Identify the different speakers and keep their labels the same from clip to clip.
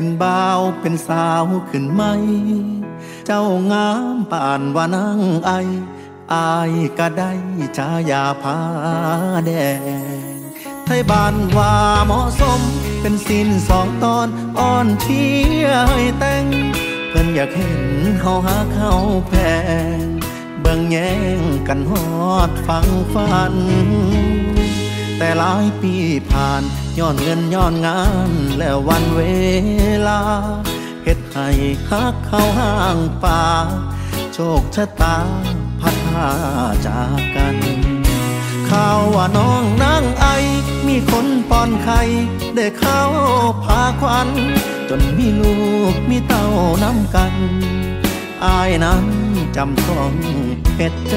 Speaker 1: เป็นบ่าวเป็นสาวขึ้นไหม เจ้างามป่านว่านางไอ อายก็ได้ชายาพาแดง ไทยบ้านว่าเหมาะสม เป็นสินสองตอนอ่อนเชียให้แต่ง เพิ่นอยากเห็นเขาหาเขาแพง เบิ่งแย่งกันฮอดฟังฟัน แต่หลายปีผ่าน ย้อนเงินย้อนงานและวันเวลาเฮ็ดให้ฮักเข้าห่างป่า โชคชะตาพัดพาจากกันข่าวว่าน้องนางไอ มีคนป้อนไข่ได้เข้าพาควัน จนมีลูกมีเต้าน้ำกัน อายนั้นจำต้องเพ็ดใจ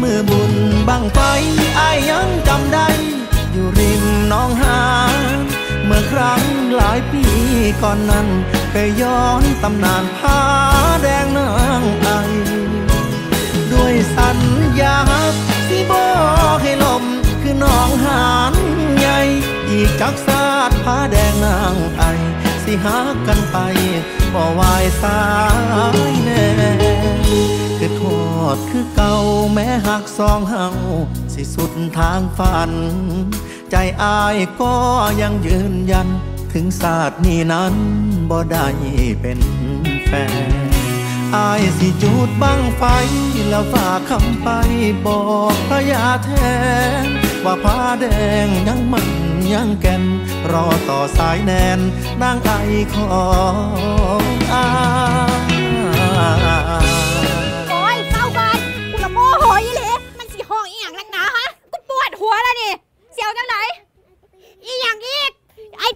Speaker 1: มือบุญบังไฟอายยังจำได้ ริมน้องหานเมื่อครั้งหลายปีก่อนนั้นเคยย้อนตำนานผ้าแดงนางไอ ด้วยสัญญาสิบอกให้ลมคือน้องหานใหญ่อีกจักศาสตร์ผาแดงนางไอ สิหากันไปบ่วายสายแน่คือทอดคือเก่าแม้หักสองเฮาสิสุดทางฝัน ใจอายก็ยังยืนยัน ถึงศาสตร์นี้นั้นบ่ได้เป็นแฟนอายสิจูดบังไฟ แล้วฝากคำไปบอกพระยาแทน ว่าผ้าแดงยังมันยังแก่น รอต่อสายแนนนางไอของอาย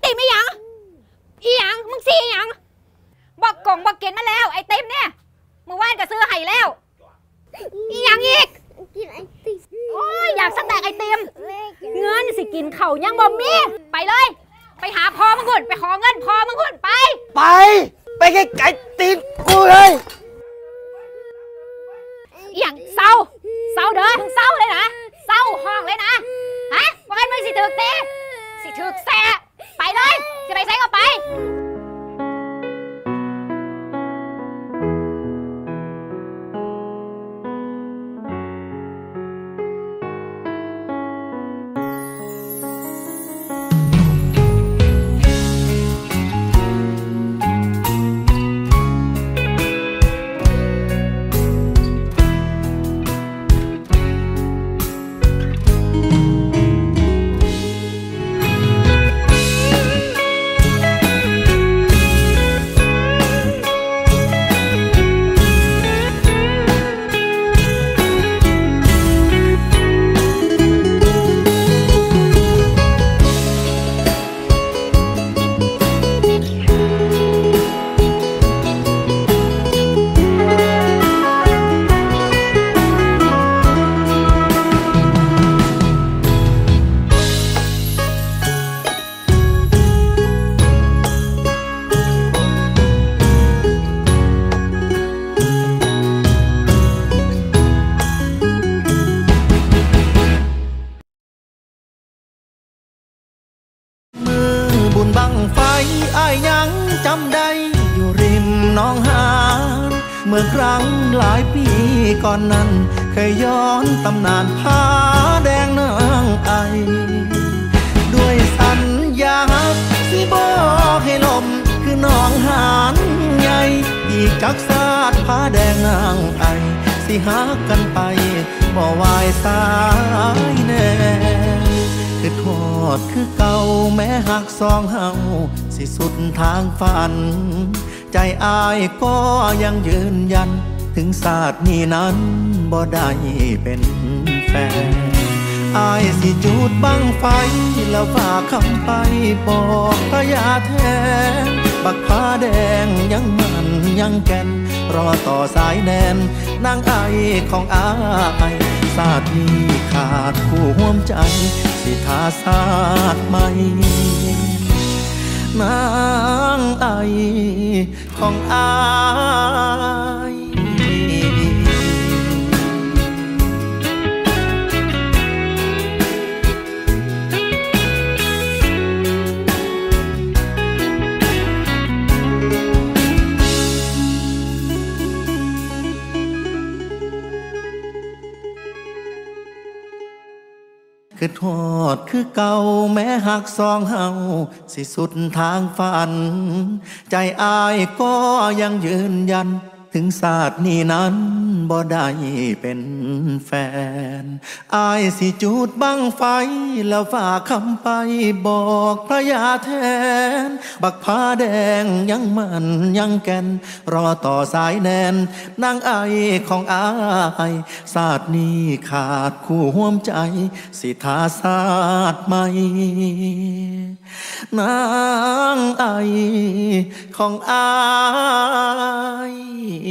Speaker 2: ติมอีหยังอีหยังมึงซีอีหยังบอกกล่องบอกเกณฑ์มาแล้ว ไอติมเนี่ยเมื่อวานก็ซื้อให้แล้วอีหยังอีก
Speaker 3: กินไอติม
Speaker 2: โอ้ยอยากสแต็กไอติมเงินสิกินเขายังบ่มีไปเลย ไปหาพ่อมึงคุณไปขอเงินพ่อมึงคุณไป
Speaker 4: ไป ไปไกลๆตีนกูเลย
Speaker 2: อหย่างเศร้า นั้น เค
Speaker 1: ยย้อนตำนานผาแดงนางไอ ด้วยสัญญาสิบอกให้ลมคือน้องหานใหญ่อีกจักศาสตร์ผาแดงนางไอ สิหากันไปบ่วายสายแน่คือทอดคือเก่าแม้หักสองเฮาสิสุดทางฝัน ใจอายก็ยังยืนยัน ถึงศาสตร์นี้นั้นบ่ได้เป็นแฟนอายสิจูดบังไฟ แล้วฝากคำไปบอกพระยาแทนบักผ้าแดงยังมันยังแก่น รอต่อสายแนนนางไอของอายศาสตร์นี้ขาดคู่ห่วมใจ สิทาศาสตร์ใหม่นางไอของอาย คือทอดคือเก่าแม้หักสองเฮาสิสุดทางฝัน ใจอายก็ยังยืนยัน ถึงศาสตร์นี้นั้นบ่ได้เป็นแฟน อายสิจูดบังไฟ แล้วฝากคำไปบอกพระยาแทน บักผ้าแดงยังมันยังแกน รอต่อสายแนนนางไอของอายศาสตร์นี้ขาดคู่ห่วมใจ สิทาศาสตร์ใหม่นางไอของอาย
Speaker 2: ดน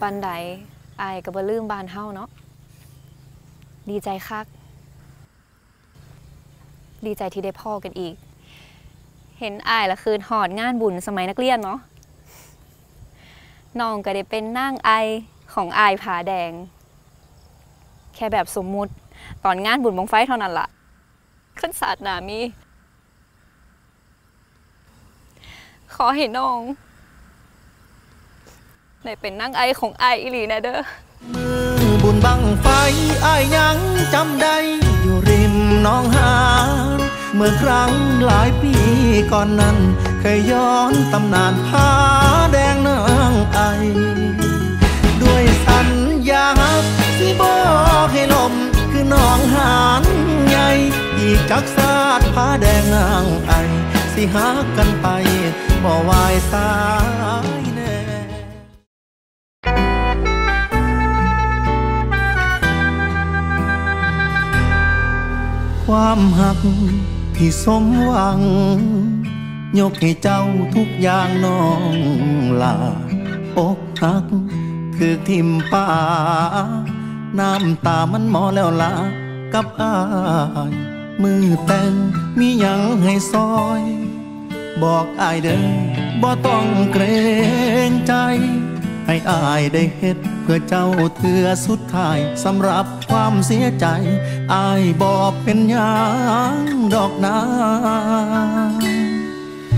Speaker 2: ปันใดอายก็บ่ลืมบ้านเฮาเนาะ ดีใจคัก ดีใจที่ได้พ่อกันอีก เห็นอายละคืนหอดงานบุญสมัยนักเรียนเนาะ น้องก็ได้เป็นนางไอของไอผาแดง แค่แบบสมมุติตอนงานบุญบังไฟเท่านั้นละขึ้นศาสนามี ขอให้น้องได้เป็นนางไอของไออีหลีนะเด้อ
Speaker 1: มือบุญบังไฟไอยังจำได้อยู่ริมน้องหานเมื่อครั้งหลายปีก่อนนั้น เคยย้อนตำนานผาแดงนางไอ ด้วยสัญญาสิบอกให้ลมคือน้องหานใหญ่อีกจักศาสตร์ผาแดงนางไอ สิหากันไปบ่วายสายแน่ความหักที่สมหวัง ยกให้เจ้าทุกอย่างน้องลาอกหัก คือทิมป่า น้ำตามันหมอแล้วลากับอาย มือแต่งมีหยังให้ซอย บอกอายเด้อบ่ต้องเกรงใจ ให้อายได้เฮ็ด เพื่อเจ้าเถือสุดท้ายสำหรับความเสียใจ อายบอกเป็นยังดอกนา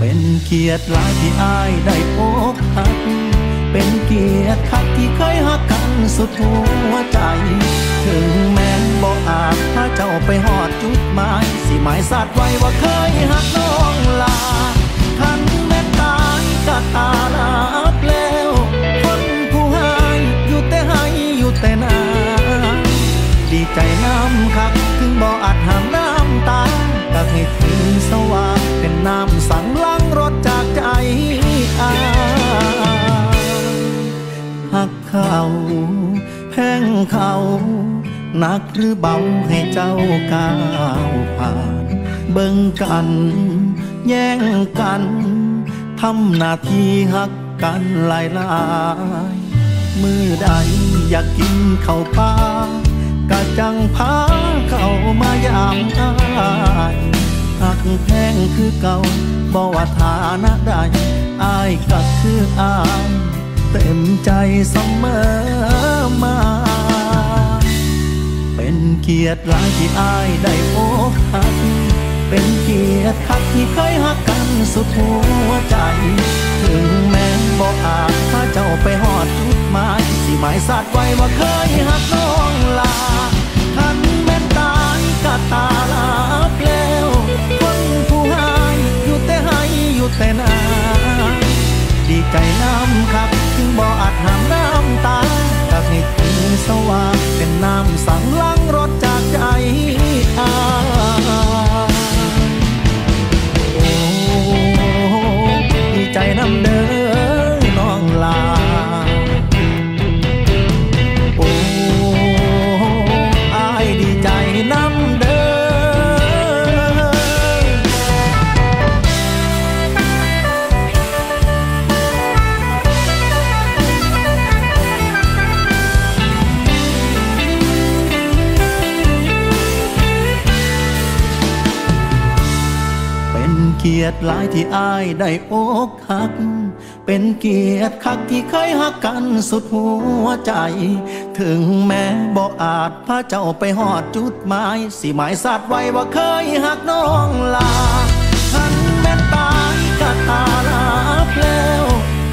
Speaker 1: เป็นเกียรติหลายที่อายได้พบหัก เป็นเกียรติคักที่เคยหักกันสุดหัวใจ ถึงแม้นบ่อาจพาเจ้าไปหอดจุดหมาย สิหมายสัตว์ไว้ว่าเคยหักน้องลาคันแม่ตายก็ตาลาบแล้วคนผู้ให้อยู่แต่ให้อยู่แต่นาดีใจน้ำคักถึงบ่อาจหามน้ำตา ก็ให้ถึงสว่างเป็นน้ำสั่งล้างรถจากใจอาหักเขาแพงเขาหนักหรือเบาให้เจ้าก้าวผ่าน เบิ่งกัน แย่งกัน ทำหน้าที่หักกันหลายหลายมือใดอยากกินข้าวปลา กะจังพาเข้ามายามอายหักแพงคือเก่าบ่ว่าฐานะใดอายก็คืออายเต็มใจเสมอมา เป็นเกียรติหลายที่อายได้พบหักเป็นเกียรติคักที่เคยหักกันสุดหัวใจถึง แม้บ่อาจพาเจ้าไปหอดจุดหมายสิหมายสัตว์ไว้ว่าเคยหักน้องลาทันแม่นตายก็ตาลาบแล้วคนผู้ให้อยู่แต่ให้อยู่แต่นาดีใจน้ำครับถึงบ่อาจห้ามน้ำตาก็ให้ถึงสว่างเป็นน้ำสั่งล้างรถจากใจอาโอ้ดีใจน้ำเด้อน้อง ลา โอ้ไอ้ดีใจน้ำเด้อเกียรติหลายที่อายได้โอกหัก เป็นเกียรติคักที่เคยหักกันสุดหัวใจ ถึงแม้บ่อาจพาเจ้าไปหอดจุดหมาย สิหมายสัตว์ไว้ว่าเคยหักน้องลาทันแม่นตายก็ตาลาเพลว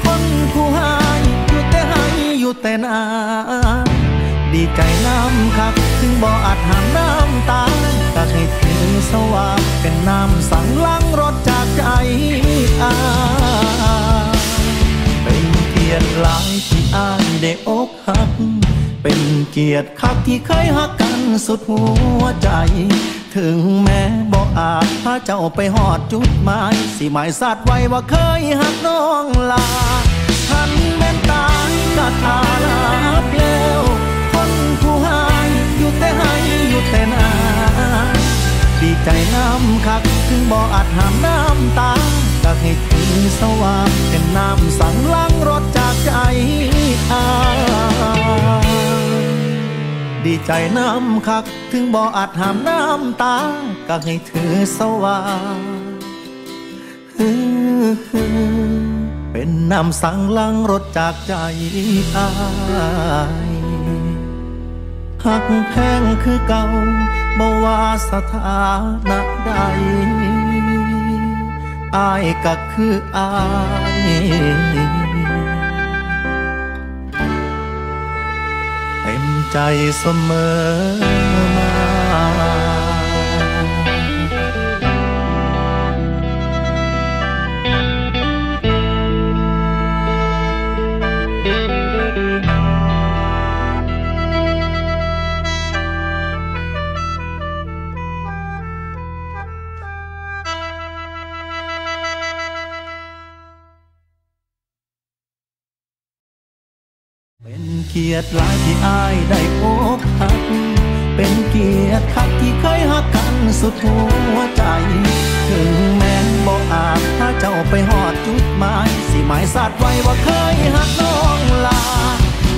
Speaker 1: คนผู้หายอยู่แต่ให้อยู่แต่นาดีใจน้ำคัก ถึงบ่อาจหามน้ำตาก็ให้ถือสว่าเป็นน้ำสั่งลังรถจากใจอา ยรติหลายที่อายได้อกหัก เป็นเกียรติคักที่เคยหักกันสุดหัวใจ ถึงแม้บ่อาจพาเจ้าไปหอดจุดหมาย สิหมายสัตว์ไว้ว่าเคยหักน้องลาทันแม่นตายก็ทาลาเปลวคนผู้หายอยู่แต่ให้อยู่แต่นาดีใจน้ำคักถึงบ่อาจหามน้ำตา ก็ให้ถือสว่างเป็นน้ำสั่งล้างรถจากใจอายดีใจน้ำคัก ถึงบ่อาจหามน้ำตา ก็ให้ถือสว่างเป็นน้ำสั่งล้างรถจากใจอายหักแพงคือเก่าบ่ว่าสถานะใด อายก็คืออายเต็มใจเสมอมา เกียรติหลายที่อายได้อกหัก เป็นเกียรติคักที่เคยหักกันสุดหัวใจ ถึงแม้นบ่อาจพาเจ้าไปหอดจุดหมาย สิหมายสัตว์ไว้ว่าเคยหักน้องลา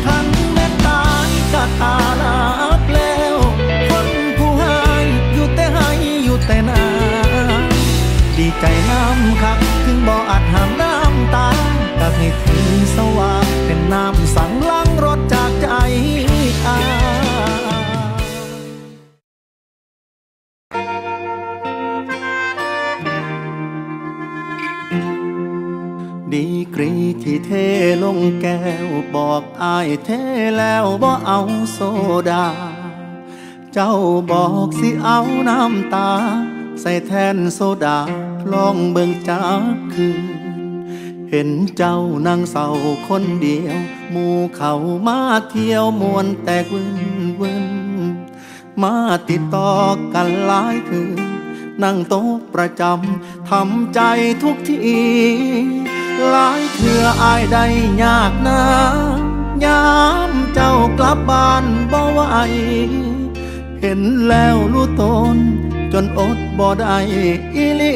Speaker 1: ทันแม่ตายก็ตาลาเปลวคนผู้ใหายอยู่แต่ให้อยู่แต่นาดีใจน้ำคักถึงบ่อาจห้ามน้ำตาก็ให้ถือสว่างเป็นน้ำสังลา ดีกรีที่เทลงแก้วบอกอายเทแล้วบ่เอาโซดา เจ้าบอกสิเอาน้ำตา ใส่แทนโซดาลองเบิ่งจากคืน เห็นเจ้านั่งเศร้าคนเดียวหมู่เขามาเที่ยวมวนแตกวินวินมาติดต่อกันหลายคืนนั่งโต๊ะประจำทำใจทุกที หลายเถื่ออายได้ยากนะยามเจ้ากลับบ้านบ่ไหวเห็นแล้วรู้ตนจนอดบ่ได้อีลี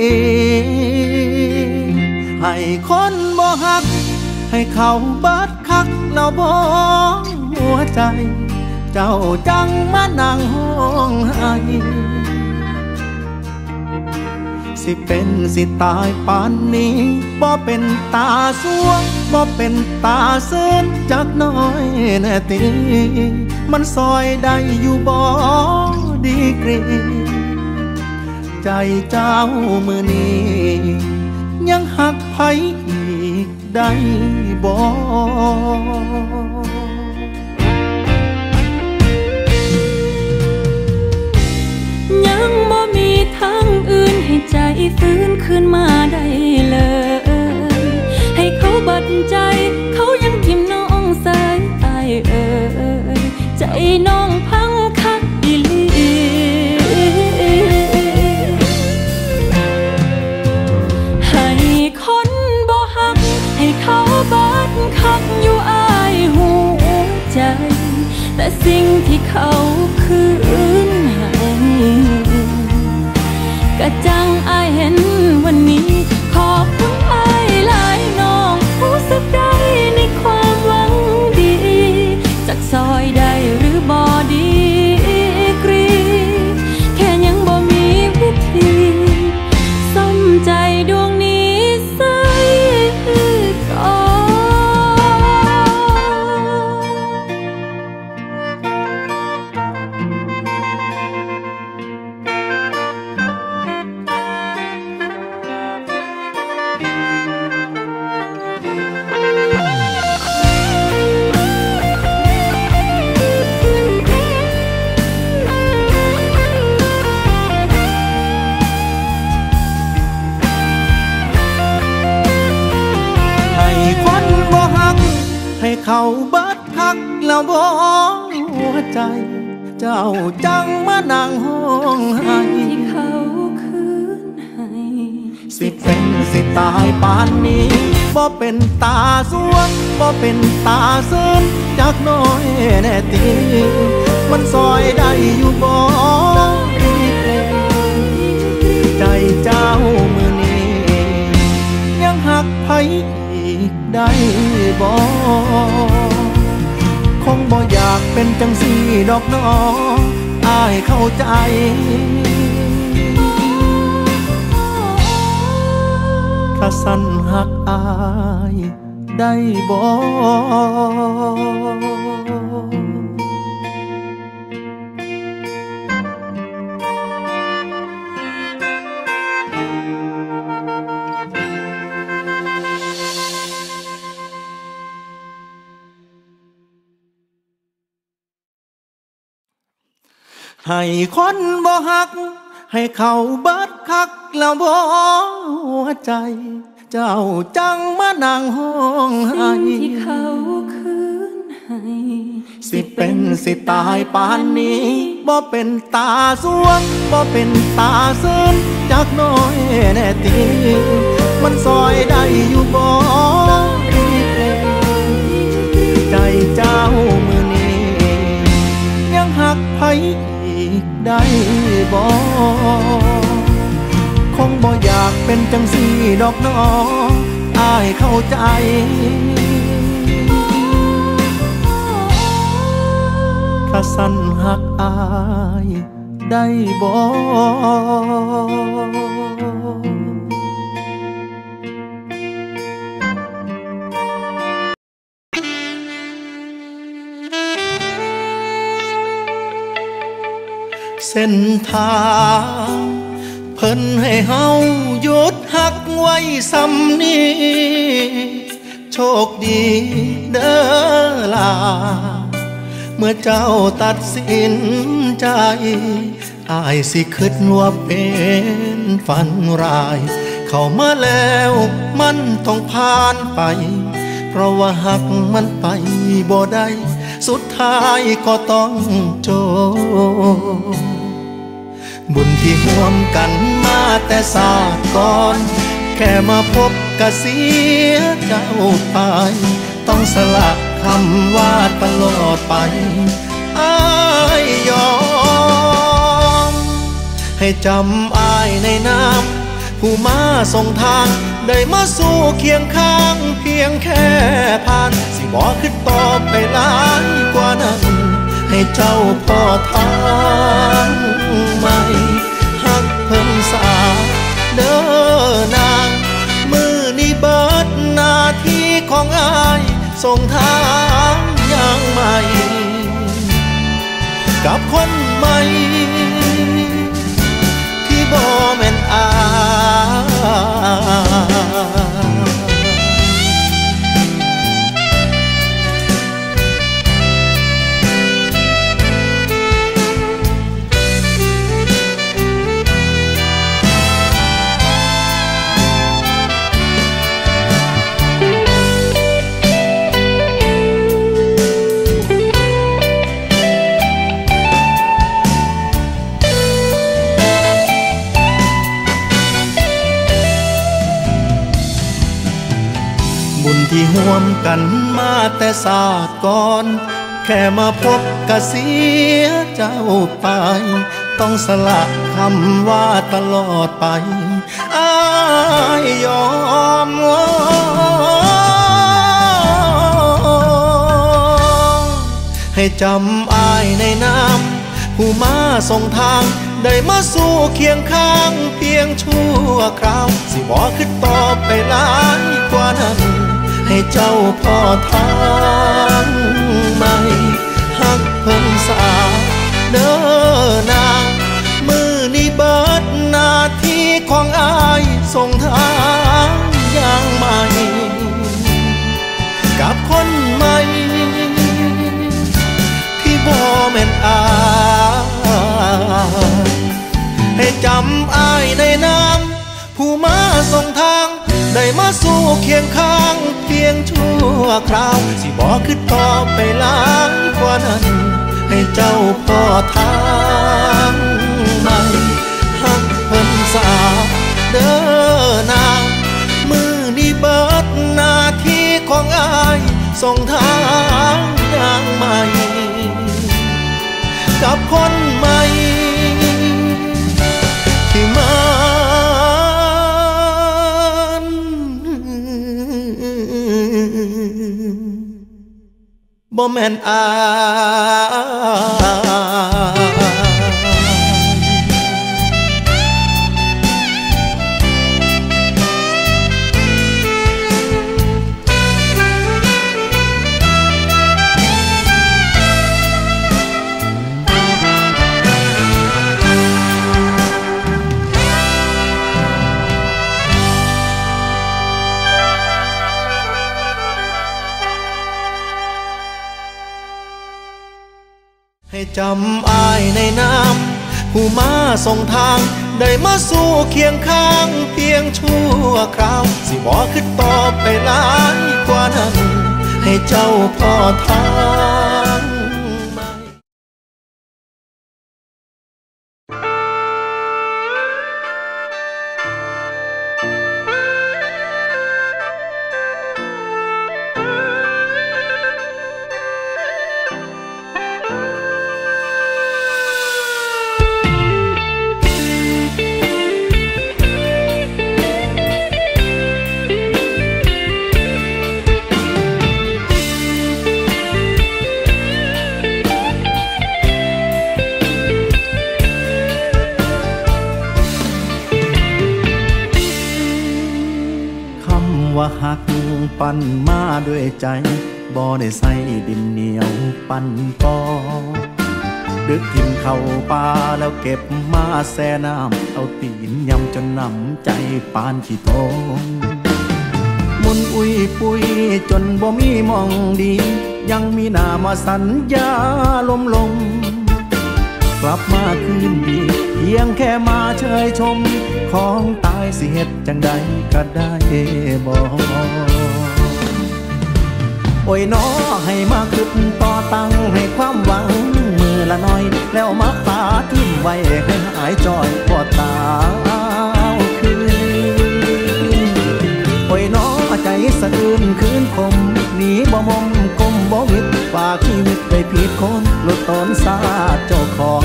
Speaker 1: ให้คนบ่ฮัก ให้เขาบัดคักแล้วบ่หัวใจ เจ้าจังมานั่งห้องไห้ สิเป็นสิตายปานนี้บ่เป็นตาสวงบ่เป็นตาเส้นจักน้อยแน่ตีมันซอยได้อยู่บ่ดีกรีใจเจ้ามือนี้ ยังหักไผอีกได้บ่
Speaker 3: มีทางอื่นให้ใจฟื้นขึ้นมาได้เลย ให้เขาบัดใจ เขายังทิมน้องสายตายเอ่ยใจน้องพังคักอีลีให้คนบ่หัก ให้เขาบัดคักอยู่อายหัวใจ แต่สิ่งที่เขา
Speaker 1: สิตายปานนี้บ่เป็นตาสวงบ่เป็นตาซึนจักหน้อยแน่ตีมันซอยได้อยู่บ่ใจเจ้ามือนี้ ยังหักไผอีกได้บ่คงบ่อยากเป็นจังสีดอกน้ออายเข้าใจ ถ้าสั้นหักอายได้บ่ให้คนบ่หัก ให้เขาเบิดคักแล้วบ่หัวใจ เจ้าจังมานั่งห้องไห้
Speaker 3: สิ่งที่เขาคืนให้
Speaker 1: สิเป็นสิตายปานนี้บ่เป็นตาสวงบ่เป็นตาซึนจักน้อยแน่ตีมันซอยได้อยู่บ่ใจเจ้ามือนี้ยังหักไผอีกได้ บ่คงบ่อยากเป็นจังสี่ดอกน้ออายเข้าใจถ้าสั้นหักอายได้บ่ ส้นทางเพิ่นให้เฮาหยุดหักไว้สำนี้โชคดีเด้อล่ะเมื่อเจ้าตัดสินใจอายสิคิดว่าเป็นฝันร้าย เข้ามาแล้วมันต้องผ่านไป เพราะว่าหักมันไปบ่ได้ สุดท้ายก็ต้องจบ บุญที่ห่วมกันมาแต่ศาสตร์ก่อน แค่มาพบกะเสียเจ้าไป ต้องสละคำว่าตลอดไปอายยอม ให้จำอายในน้ำผู้มาส่งทาง ได้มาสู่เคียงข้าง เพียงแค่ผ่าน สิบอกขึ้นต่อไปหลายกว่านั้น ให้เจ้าพ่อทาง ใหม่หักเพิ่งสาเด้อนางมือนี้เบิดหน้าที่ของอายส่งทางอย่างใหม่ กับคนใหม่ที่บ่แม่นอาย ที่ห่วมกันมาแต่ศาสตร์ก่อน แค่มาพบกะเสียเจ้าไป ต้องสละคำว่าตลอดไปอายยอมให้จำอายในน้ำผู้มาส่งทางได้มาสู่เคียงข้างเพียงชั่วคราว สิบอกขึ้นต่อไปหลายกว่านั้น ให้เจ้าพ่อทางใหม่หักเพิ่งสาเด้อนามือนี้เบิดหน้าที่ของอายส่งทางอย่างใหม่กับคนใหม่ที่บ่แม่นอายให้จำอายในน้ำผู้มาส่งทาง ได้มาสู่เคียงข้างเพียงชั่วคราว สิบอกคือต่อไปล้างกว่านั้น ให้เจ้าพ่อทางใหม่หักเพิ่นสาเด้อนางมือนี้เบิดหน้าที่ของอายส่งทางอย่างใหม่ กับคนใหม่ บ่แม่นอา จำอายในน้ำผู้มาส่งทาง ได้มาสู่เคียงข้างเพียงชั่วคราว สิบอกขึ้นต่อไปหลายกว่านั้น ให้เจ้าพ่อทาง แซ่น้ำเอาตีนยำจนนำใจปานขี้ทงมุนอุ้ยปุยจนบ่มีมองดี ยังมีหน้ามาสัญญาลมลง กลับมาคืนดี เพียงแค่มาเชยชม ของตายสิเหตุจังใดก็ได้บอกโอ้ยน้อให้มาขึ้นต่อตังให้ความหวัง มือละน้อย แล้วมาปาทิ้มไว้ให้หายจอยปอดตาวคืนโอ้ยน้อใจสะอื้นคืนคมหนีบ่มมกลมบ่มิดฝากชีวิตไปผิดคนหลุดตนซาเจ้าของ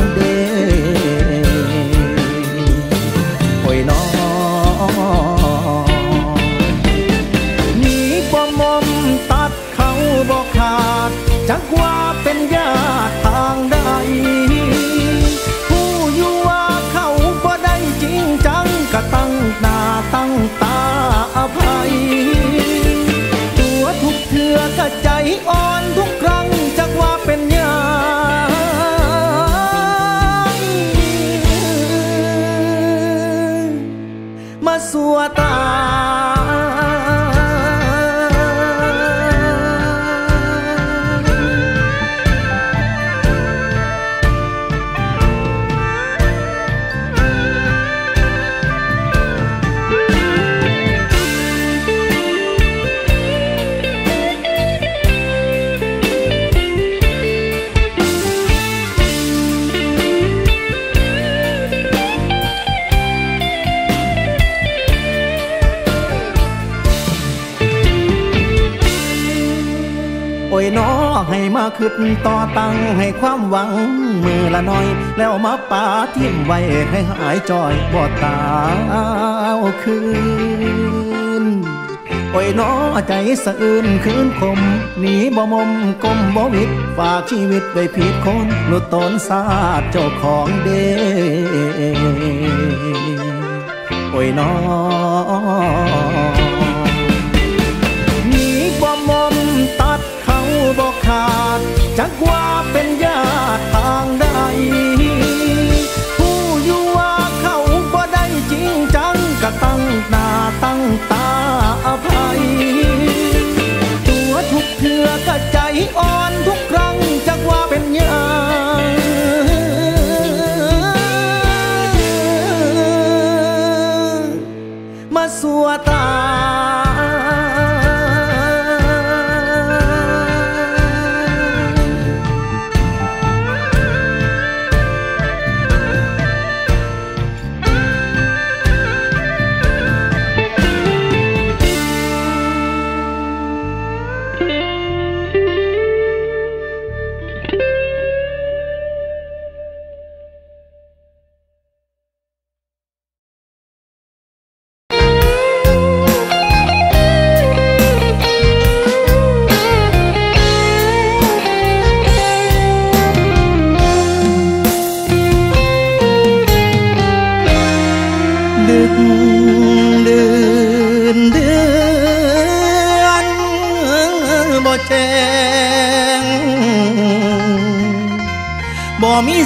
Speaker 1: ขึ้นต่อตังให้ความหวังมือละน้อย แล้วมาปาทิ่มไว้ให้หายจอยบ่ตาคืนโอ้ยน้อใจสะอื้นคืนคมหนีบ่มมกลมบ่วิดฝากชีวิตไว้ผิดคนหลุดตนซาดเจ้าของเด้โอ้ยน้อ จักว่าเป็นญาติทางใด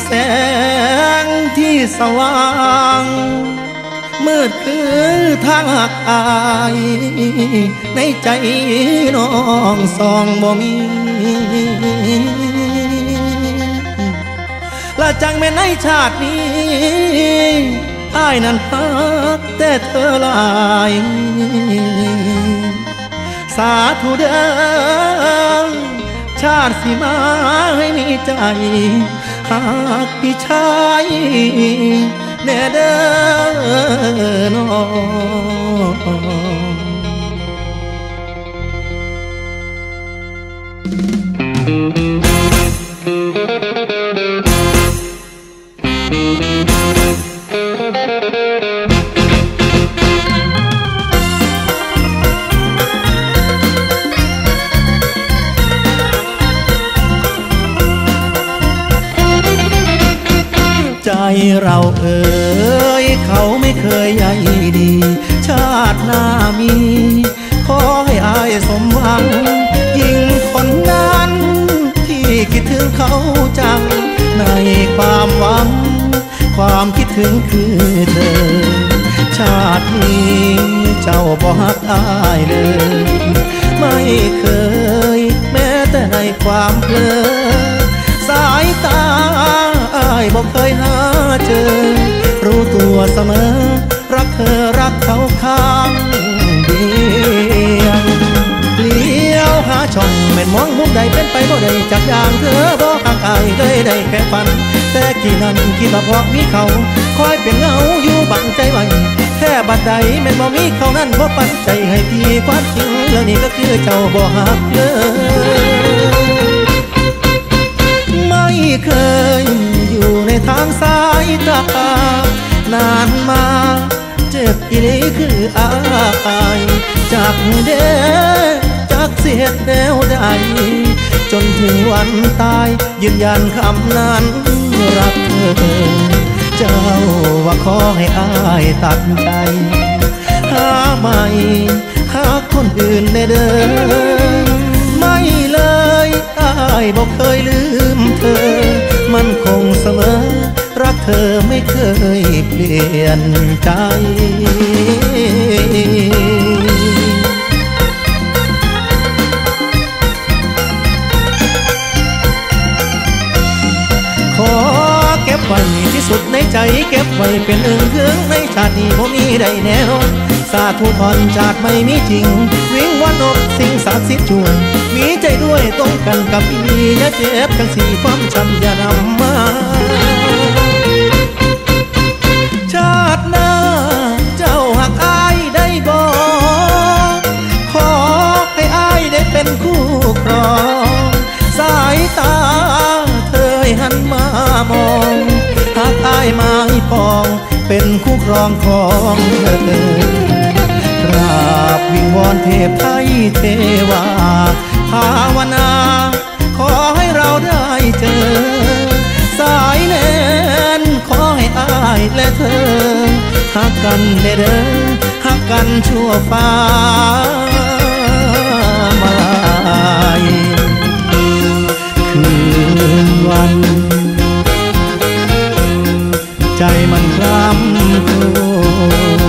Speaker 1: แสงที่สว่าง มืดคือทางหักอาย ในใจน้องสองบ่มีและจังแม่นในชาตินี้อายนั้นพักแต่เธอหลายสาธุเด้อชาติสิมาให้มีใจ หากพี่ชายแน่เด้อน้อง ดี ชาติหน้ามี ขอให้อายสมหวัง ยิ่งคนนั้นที่คิดถึงเขาจัง ในความหวัง ความคิดถึงคือเธอ ชาตินี้เจ้าบ่ฮักอายเลย ไม่เคย แม้แต่ในความเพลอสายตาอายบอกเคยหาเจอรู้ตัวเสมอ เธอรักเขาข้างเดียวเลี้ยวหาช่องแม่นมองมุมใดเป็นไปบ่ได้จากอย่างเธอบอกห่างอายเลยได้แค่ฝัน แต่กี่นั้นคิดว่าเพราะมีเขา คอยเป็นเงาอยู่บังใจไว้แค่บัดใดแม่นบ่มีเขานั้นบ่ปันใจให้พี่ความจริงแล้วนี่ก็คือเจ้าบ่หักเลยไม่เคยอยู่ในทางสายตานานมา เจ็บอีลีคืออายจากเด้จากเสียดแนวใดจนถึงวันตายยืนยันคำนั้นรักเธอ เจ้าว่าขอให้อายตัดใจ หาใหม่หาคนอื่นในเดิมไม่เลยอายบอกเคยลืมเธอ มันคงเสมอ รักเธอไม่เคยเปลี่ยนใจขอเก็บไว้ที่สุดในใจเก็บไว้เป็นเอื้องเครื่องในชาตินี้บ่มีได้แน่นอนสาธุทอนชาติไม่มีจริง วิ่งวันอกสิ่งศักดิ์สิทธิ์ช่วยมีใจด้วยตรงกันกับอีอย่าเจ็บจังสีความช้ำอย่านำมา หากอายมาให้ปอง เป็นคู่ครองของเธอกราบวิงวอนเทพไทยเทวา ภาวนา ขอให้เราได้เจอ สายแน่นขอให้อายและเธอหักกันเด้อเด้อหักกันชั่วฟ้ามาลายคืนวัน ใจมันคล้ำครว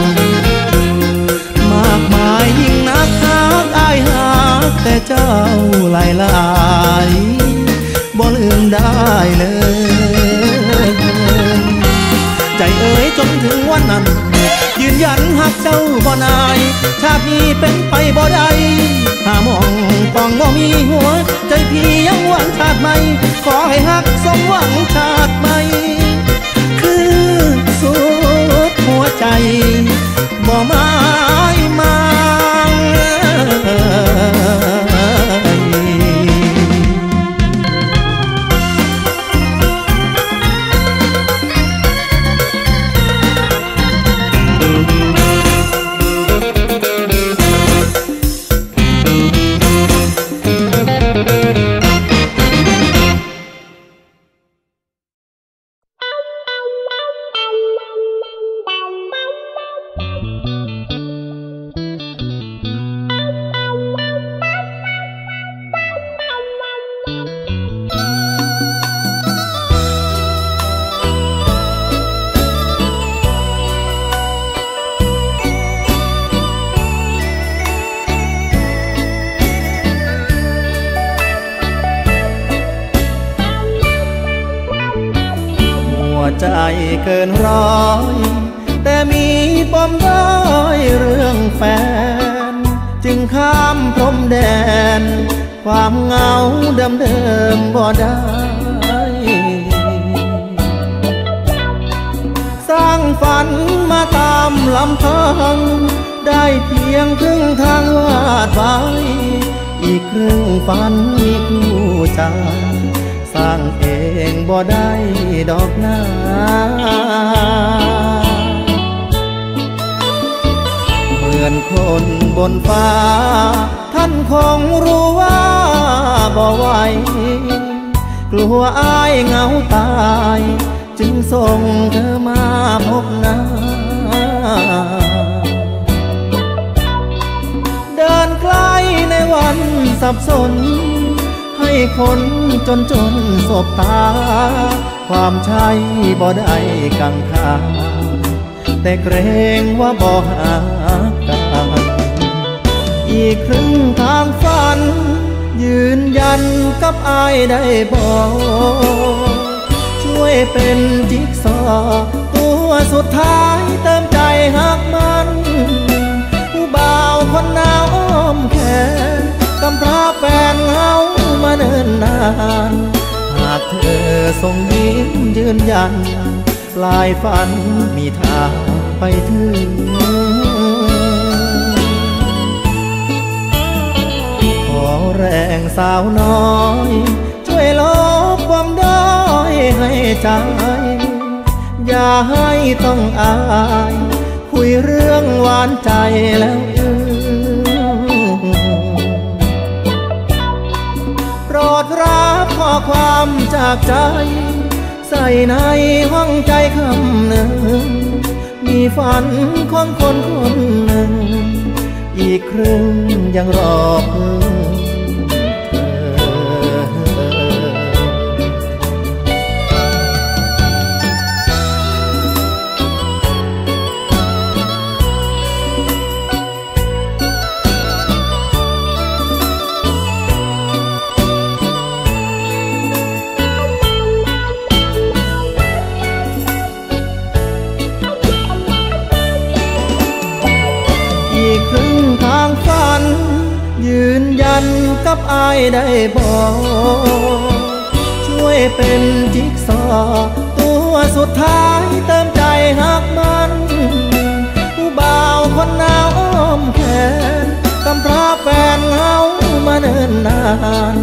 Speaker 1: มากมายยิ่งนักหักอายหักแต่เจ้าหลายหลายบ่ลืมได้เลยใจเอ๋ยจนถึงวันนั้น ยืนยันหักเจ้าบ่นาย ชาตินี้เป็นไปบ่ได้หามองปองบ่มีหัว ใจพี่ยังหวังชาติใหม่ขอให้หักสมหวัง ฝันมีคู่ใจสร้างเองบ่ได้ดอกนาเหมือนคนบนฟ้า ท่านคงรู้ว่าบ่ไหวกลัวอายเหงาตาย จึงส่งเธอมาพบหน้า สับสน ให้คนจนจนสบตา ความใช่บ่ได้กังขาแต่เกรงว่าบ่หากันอีกครึ่งทางฝัน ยืนยันกับอายได้บอกช่วยเป็นจิ๊กซอว์ตัวสุดท้ายเติมใจหักมัน ผู้บ่าวคนหนาวอ้อมแขนำพร้าแฟนเฮามาเนิ่นนาน หากเธอส่งยิ้มยืนยัน ปลายฝันมีทางไปถึง ขอแรงสาวน้อย ช่วยลบความด้อยให้ใจอย่าให้ต้องอาย คุยเรื่องหวานใจแล้ว ความจากใจ ใส่ในห้องใจคำหนึ่ง มีฝันของคนคนหนึ่ง อีกครึ่งยังรอเพื่อ กับอายได้บอกช่วยเป็นจิ๊กซอว์ตัวสุดท้ายเติมใจหักมันผู้บ่าวคนหนาวอ้อมแขนกำพร้าแฟนเฮามาเนิ่นนาน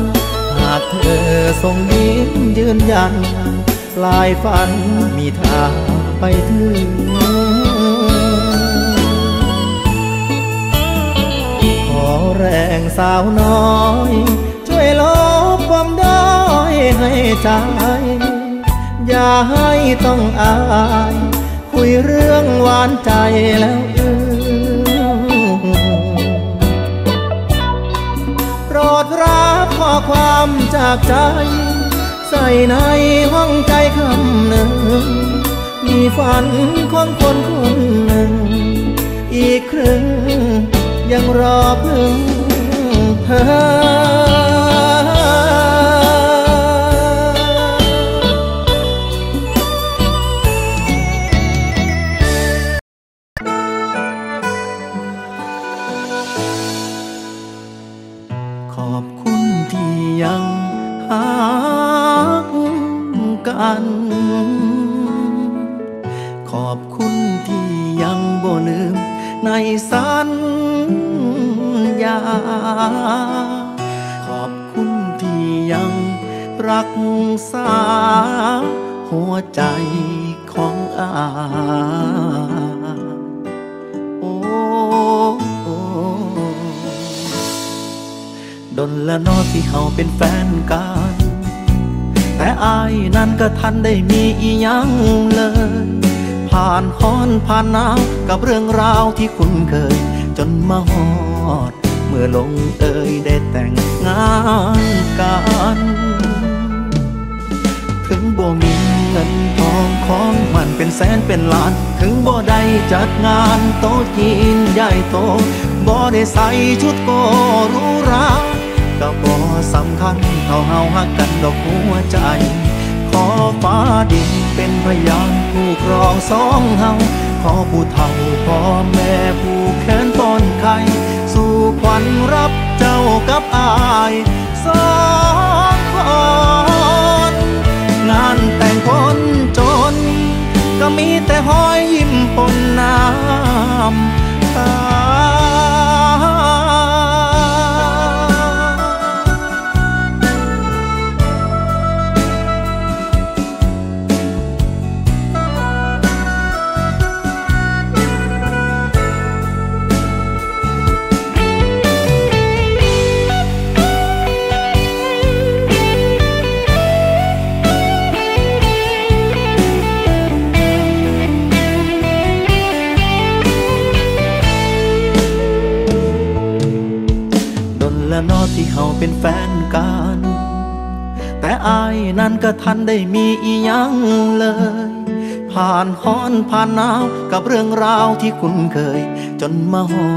Speaker 1: หากเธอส่งยิ้มยืนยัน ปลายฝันมีทางไปถึง แรงสาวน้อย ช่วยลบความด้อยให้ใจ อย่าให้ต้องอาย คุยเรื่องหวานใจแล้วอืโปรดรับข้อความจากใจ ใส่ในห้องใจคำหนึ่ง มีฝันของคนคนหนึ่ง อีกครึ่ง ยังรอพึ่งเธอันขอบคุณที่ยังบ่ลืมในสา ขอบคุณที่ยังรักษา หัวใจของอาโอ้โดนและนอที่เขาเป็นแฟนกัน แต่อายนั้นก็ทันได้มีอียังเลย ผ่านฮ้อนผ่านหนาวกับเรื่องราวที่คุ้นเคยจนมาฮอด มื่อลงเอ่ยได้แต่งงานกัน ถึงบ่มีเงินทองของมันเป็นแสนเป็นล้าน ถึงบ่ได้จัดงานโต๊ะจีนใหญ่โตบ่ได้ใส่ชุดโกรูหราก็บ่สำคัญเท่าเฮาฮักกันดอกหัวใจ ขอฟ้าดินเป็นพยานผู้ครองสองเฮาขอผู้เฒ่าพ่อแม่ผู้แขนต้นไข่สู่ ขวัญรับเจ้ากับอายสองคนงานแต่งคนจน ก็มีแต่หอยยิ้มปนน้ำตา เขาเป็นแฟนกัน แต่อายนั้นก็ทันได้มีอีหยังเลย ผ่านฮ้อนผ่านหนาวกับเรื่องราวที่คุ้นเคย จนมาฮอ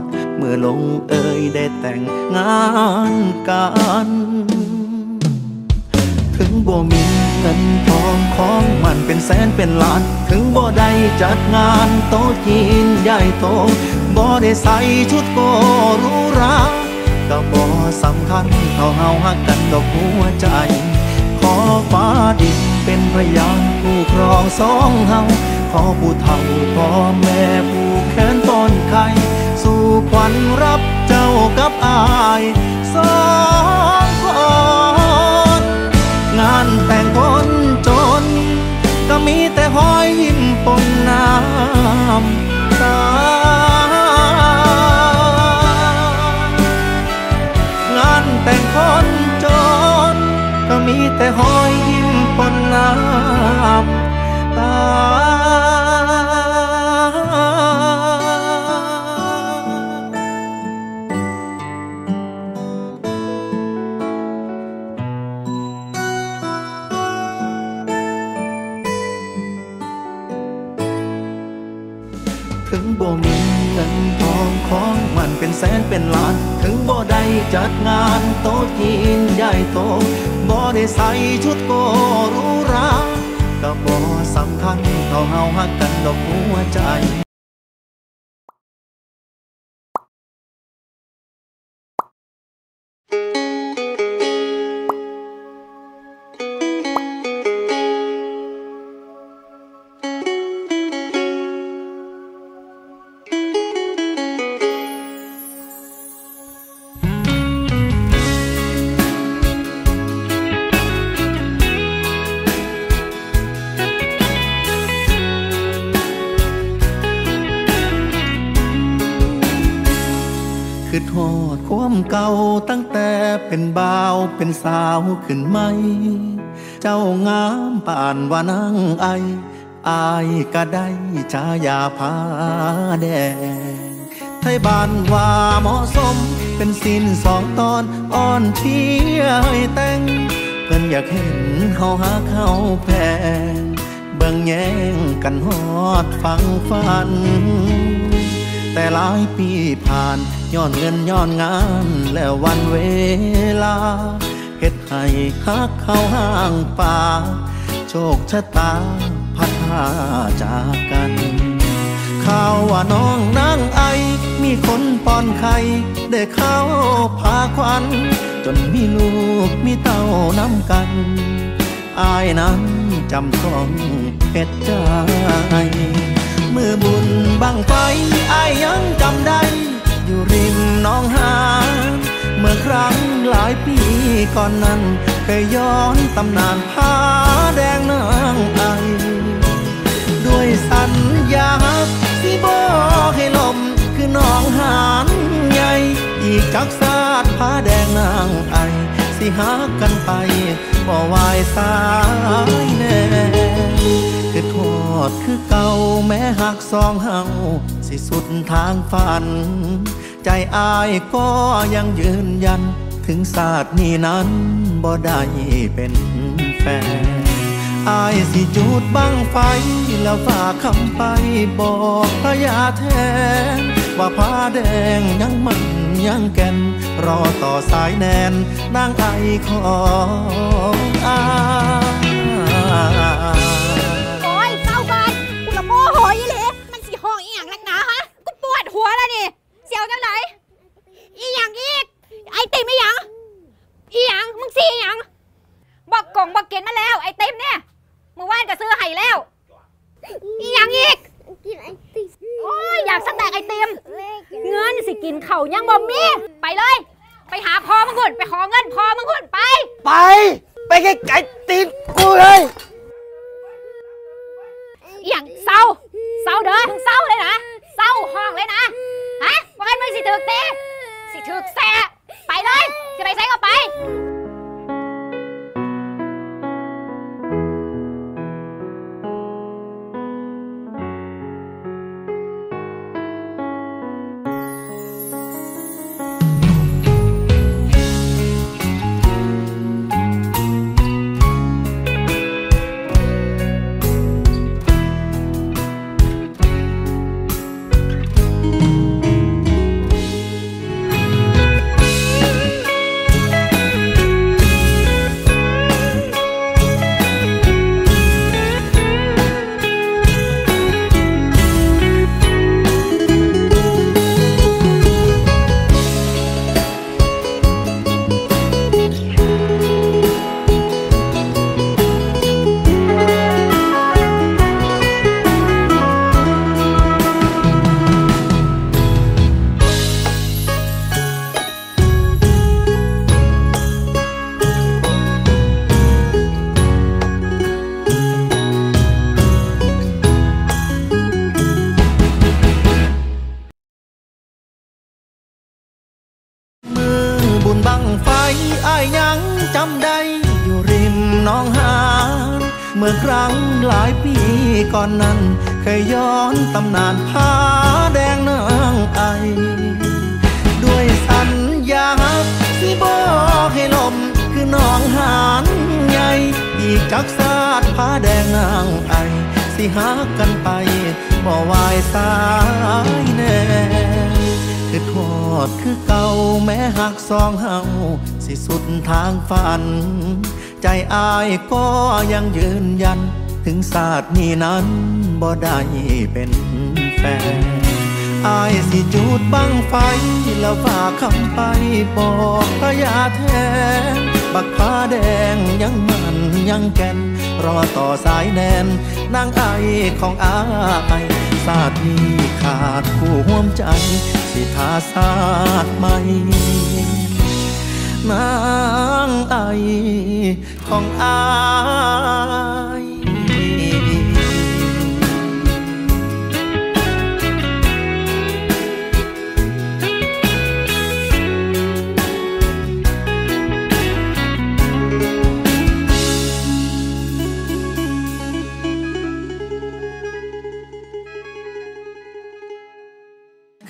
Speaker 1: ด เมื่อลงเอ่ยได้แต่งงานกัน ถึงบ่มีเงินทองของมันเป็นแสนเป็นล้าน ถึงบ่ได้จัดงานโต๊ะจีนใหญ่โตบ่ได้ใส่ชุดโกรูหรา ก็บ่สำคัญเท่าเฮาฮักกันดอกหัวใจ ขอฟ้าดินเป็นพยานผู้ครองสองเฮาขอผู้เฒ่าพ่อแม่ผู้แขนต้นไข่สู่ขวัญรับเจ้ากับอายสองคนงานแต่งคนจน ก็มีแต่หอยยิ้มปนน้ำ มีแต่หอยยิ้มปนน้ำตาถึงบ่มีเงินทองของมันเป็นแสนเป็นล้าน งบ่ได้จัดงานโต๊ะจีนใหญ่โตบ่ได้ใส่ชุดโกรู้ราก็บ่สำคัญเท่าเฮาฮักกันดอกหัวใจ ตั้งแต่เป็นบ่าวเป็นสาวขึ้นไหม เจ้างามป่านว่านางไอ อายก็ได้ชายาพาแดง ไทยบ้านว่าเหมาะสม เป็นสินสองตอนอ่อนเพียให้แต่ง เพิ่นอยากเห็นเฮาหาเข้าแพง เบิ่งแย่งกันฮอดฟังฟัน แต่หลายปีผ่าน ย้อนเงินย้อนงานแล้ววันเวลาเฮ็ดให้ฮักเข้าห้างป่า โชคชะตาพัดพาจากกัน ข่าวว่าน้องนางไอ มีคนป้อนไข่ได้เข้าพาควัน จนมีลูกมีเต้าน้ำกัน อายนั้นจำต้องเพชรใจ มือบุญบังไฟอายยังจำได้ อยู่ริมน้องหานเมื่อครั้งหลายปีก่อนนั้นเคยย้อนตำนานผ้าแดงนางไอด้วยสัญญาสิบอกให้ลมคือน้องหานใหญ่อีกจักสาดผ้าแดงนางไอสิหากันไปบ่วายสายแน่ คือโทษคือเก่าแม้หักสองเฮาสิสุดทางฝัน ใจอายก็ยังยืนยัน ถึงศาสตร์นี้นั้นบ่ได้เป็นแฟนอายสิจูดบังไฟ แล้วฝากคำไปบอกพระยาแทน ว่าผ้าแดงยังมันยังแก่น รอต่อสายแนนนางไอของอาย
Speaker 2: ยวจังไหนอีหยังอีก ไอติมอีหยังอีหยังมึงสีอีหยังบอกกล่องบอกเกณฑ์มาแล้ว ไอติมเนี่ยเมื่อวานก็ซื้อให้แล้วอีหยังอีก
Speaker 5: กินไอติม
Speaker 2: โอ้ยอยากสแต็กไอติมเงินสิกินเข่าวยังบ่มีไปเลย ไปหาพอมึงคุณไปขอเงินพอมึงคุณไป
Speaker 4: ไป ไปไกลๆตีนกูเลย
Speaker 2: อหย่างเศร้าเศร้าเด้อมึงเศร้าเลยนะเศร้าห้องเลยนะ ฮะว่ากันมึงสิถึกตีสิถึกแส
Speaker 1: หากันไปบ่วายสายแน่คือโทษคือเก่าแม้หักสองเฮาสิสุดทางฝัน ใจอายก็ยังยืนยัน ถึงศาสตร์นี้นั้นบ่ได้เป็นแฟนอายสิจูดบังไฟ แล้วฝากคำไปบอกพระยาแทนบักผ้าแดงยังมันยังแก่น รอต่อสายแนนนางไอของอายศาสตร์นี้ขาดคู่ห่วมใจ สิทาศาสตร์ใหม่นางไอของอาย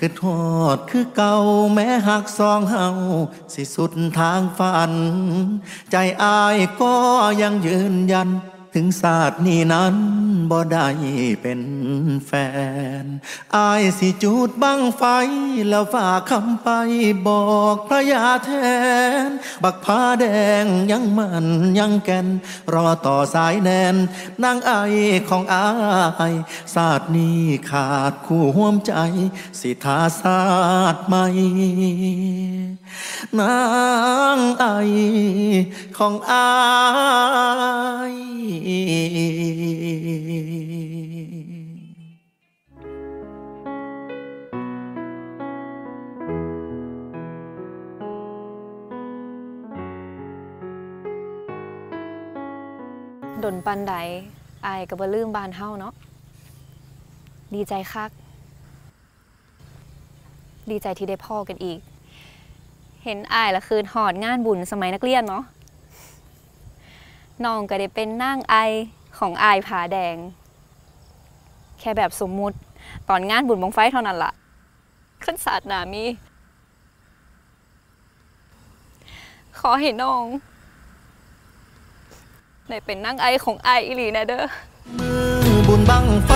Speaker 1: คือทอดคือเก่าแม้หักสองเฮาสิสุดทางฝัน ใจอายก็ยังยืนยัน ถึงศาสตร์นี้นั้นบ่ได้เป็นแฟน อายสิจูดบังไฟ แล้วฝากคำไปบอกพระยาแทน บักผ้าแดงยังมันยังแก่นรอต่อสายแนนนางไอของอายศาสตร์นี้ขาดคู่ห่วมใจ สิทาศาสตร์ใหม่นางไอของอาย
Speaker 6: ดนปันใดอายก็บ่ลืมบานเฮาเนาะ ดีใจคัก ดีใจที่ได้พ่อกันอีก เห็นอายละคืนหอดงานบุญสมัยนักเรียนเนาะ น้องก็ได้เป็นนางไอของไอผาแดง แค่แบบสมมุติ ตอนงานบุญบงไฟเท่านั้นละ่ะขึ้นศาสตนามี ขอให้น้องได้เป็นนางไอของไออีหลีนะเด้อ
Speaker 1: มือบุญบังไฟ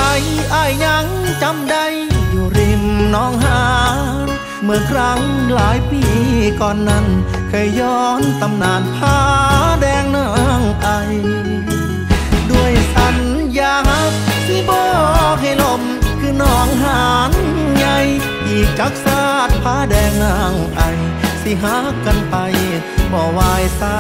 Speaker 1: ไอยังจำได้อยู่ริมน้องหานเมื่อครั้งหลายปีก่อนนั้น เคยย้อนตำนานผาแดงนางไอ ด้วยสัญญาสิบอกให้ลมคือน้องหานใหญ่อีกจักซาสตร์ผาแดงนางไอ สิหากันไปบ่วายสา